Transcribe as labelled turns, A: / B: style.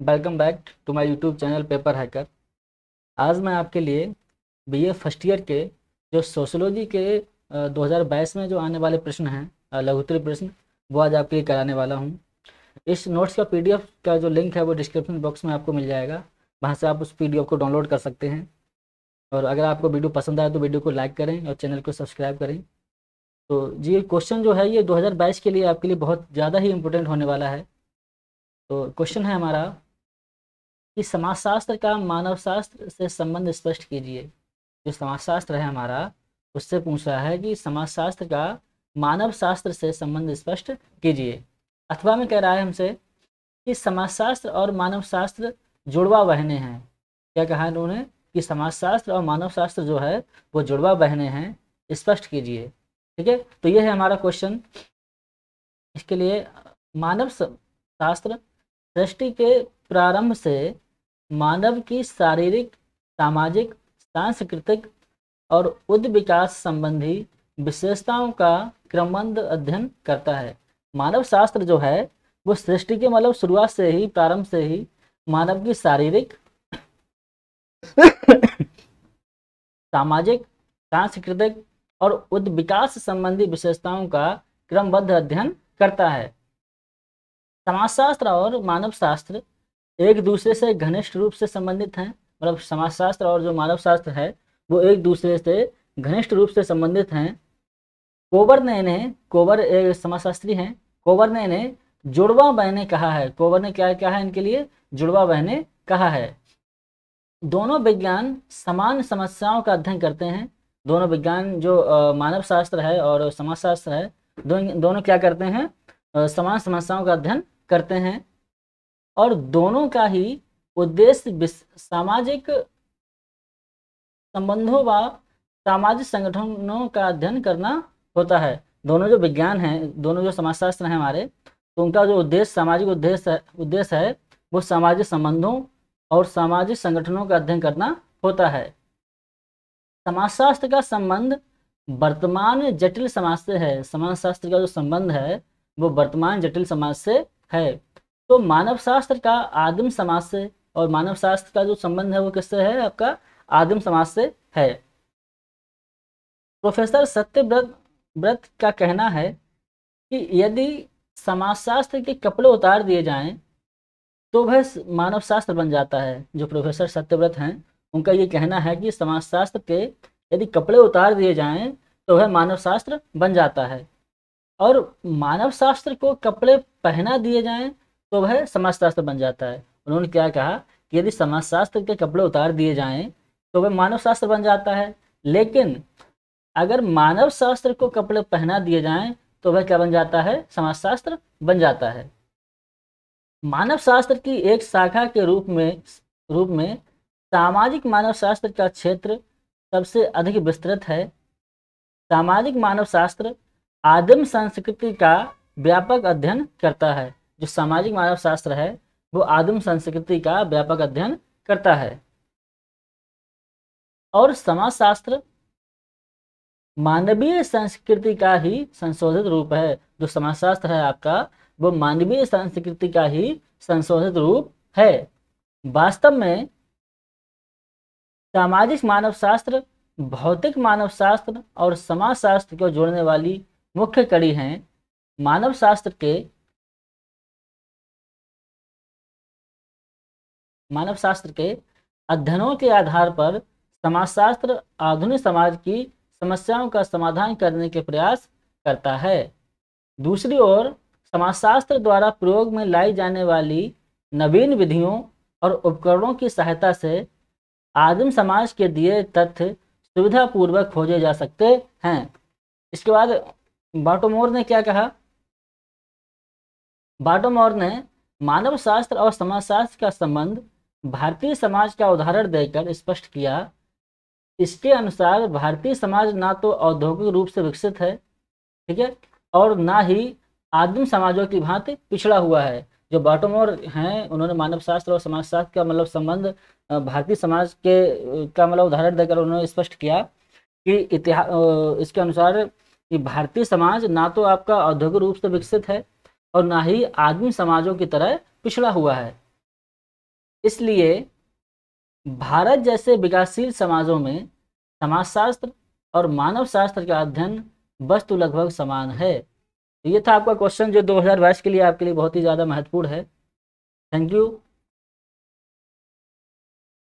A: Welcome back to my YouTube channel paper hacker आज मैं आपके लिए बीए फ़र्स्ट ईयर के जो सोशोलॉजी के अ, 2022 में जो आने वाले प्रश्न हैं लघुत्तरी प्रश्न वो आज आपके लिए कराने वाला हूँ। इस नोट्स का पीडीएफ का जो लिंक है वो डिस्क्रिप्शन बॉक्स में आपको मिल जाएगा। वहाँ से आप उस पीडीएफ को डाउनलोड कर सकते हैं। और अगर आपको वीडियो पसंद आए तो वीडियो को लाइक करें और चैनल को सब्सक्राइब करें। तो जी क्वेश्चन जो है ये 2022 के लिए आपके लिए बहुत ज़्यादा ही इम्पोर्टेंट होने वाला है। तो क्वेश्चन है हमारा कि समाजशास्त्र का मानव शास्त्र से संबंध स्पष्ट कीजिए। जो समाजशास्त्र है हमारा, उससे पूछ रहा है कि समाजशास्त्र का मानव शास्त्र से संबंध स्पष्ट कीजिए। अथवा में कह रहा है हमसे कि समाजशास्त्र और मानव शास्त्र जुड़वा बहने हैं। क्या कहा इन्होंने? कि समाजशास्त्र और मानव शास्त्र जो है, वो जुड़वा बहने हैं। स्पष्ट कीजिए। ठीक है? तो ये है हमारा क्वेश्चन इसके लिए मानव शास्त्र सृष्टि के प्रारंभ से मानव की शारीरिक, सामाजिक, सांस्कृतिक और उद विकास संबंधी विशेषताओं का क्रमबद्ध अध्ययन करता है। मानव शास्त्र जो है, वो सृष्टि के मतलब शुरुआत से ही, प्रारंभ से ही मानव की शारीरिक, सामाजिक, सांस्कृतिक और उद्विकास संबंधी विशेषताओं का क्रमबद्ध अध्ययन करता है। समाजशास्त्र और मानव शास्त्र एक दूसरे से घनिष्ठ रूप से संबंधित हैं। मतलब समाजशास्त्र और जो मानव शास्त्र है वो एक दूसरे से घनिष्ठ रूप से संबंधित हैं। कोबर ने इन्हें कोबर एक समाजशास्त्री हैं। कोबर ने इन्हें जुड़वा बहने कहा है। कोबर ने क्या कहा है इनके लिए? जुड़वा बहने कहा है। दोनों विज्ञान समान समस्याओं का अध्ययन करते हैं। दोनों विज्ञान जो मानव शास्त्र है और समाजशास्त्र है दो, दोनों क्या करते हैं? समान समस्याओं का अध्ययन करते हैं और दोनों का ही उद्देश्य सामाजिक संबंधों व सामाजिक संगठनों का अध्ययन करना होता है। दोनों जो विज्ञान हैं, दोनों जो समाजशास्त्र हैं हमारे तो उनका जो उद्देश्य, सामाजिक उद्देश्य उद्देश्य है, वो सामाजिक संबंधों और सामाजिक संगठनों का अध्ययन करना होता है। समाजशास्त्र का संबंध वर्तमान जटिल समाज से है। समाजशास्त्र का जो संबंध है, वो वर्तमान जटिल समाज से है। तो मानव शास्त्र का आदिम समाज से और मानव शास्त्र का जो संबंध है वो किससे है? आपका आदिम समाज से है। प्रोफेसर सत्यव्रत व्रत का कहना है कि यदि समाजशास्त्र के कपड़े उतार दिए जाएँ तो वह मानव शास्त्र बन जाता है। जो प्रोफेसर सत्यव्रत हैं, उनका ये कहना है कि समाजशास्त्र के यदि कपड़े उतार दिए जाएँ तो वह मानव शास्त्र बन जाता है। और मानव शास्त्र को कपड़े पहना दिए जाएँ तो वह समाजशास्त्र बन जाता है। उन्होंने क्या कहा कि यदि समाजशास्त्र के कपड़े उतार दिए जाएँ तो वह मानव शास्त्र बन जाता है। लेकिन अगर मानव शास्त्र को कपड़े पहना दिए जाएँ तो वह क्या बन जाता है? समाजशास्त्र बन जाता है। मानव शास्त्र की एक शाखा के रूप में रूप में सामाजिक मानव शास्त्र का क्षेत्र सबसे अधिक विस्तृत है। सामाजिक मानव शास्त्र आदिम संस्कृति का व्यापक अध्ययन करता है। जो सामाजिक मानव शास्त्र है, वो आदिम संस्कृति का व्यापक अध्ययन करता है। और समाजशास्त्र मानवीय संस्कृति का ही संशोधित रूप है। जो समाजशास्त्र है आपका, वो मानवीय संस्कृति का ही संशोधित रूप है। वास्तव में सामाजिक मानव शास्त्र भौतिक मानव शास्त्र और समाज शास्त्र को जोड़ने वाली मुख्य कड़ी हैं। मानव शास्त्र के मानव शास्त्र के अध्ययनों के आधार पर समाजशास्त्र आधुनिक समाज की समस्याओं का समाधान करने के प्रयास करता है। दूसरी ओर, समाजशास्त्र द्वारा प्रयोग में लाई जाने वाली नवीन विधियों और उपकरणों की सहायता से आदिम समाज के दिए तथ्य सुविधापूर्वक खोजे जा सकते हैं। इसके बाद बाटोमोर ने क्या कहा? बाटोमोर ने मानव शास्त्र और समाजशास्त्र का संबंध भारतीय समाज का उदाहरण देकर स्पष्ट किया। इसके अनुसार भारतीय समाज ना तो औद्योगिक रूप से विकसित है, ठीक है, और ना ही आदिम समाजों की भांति पिछड़ा हुआ है। जो बाटोमोर हैं, उन्होंने मानव शास्त्र और समाज शास्त्र का मतलब संबंध भारतीय समाज के का मतलब उदाहरण देकर उन्होंने स्पष्ट किया कि इतिहास इसके अनुसार कि भारतीय समाज ना तो आपका औद्योगिक रूप से विकसित है और ना ही आदिम समाजों की तरह पिछड़ा हुआ है। इसलिए भारत जैसे विकासशील समाजों में समाजशास्त्र और मानव शास्त्र का अध्ययन वस्तु लगभग समान है। तो ये था आपका क्वेश्चन जो 2022 के लिए आपके लिए बहुत ही ज़्यादा महत्वपूर्ण है। Thank you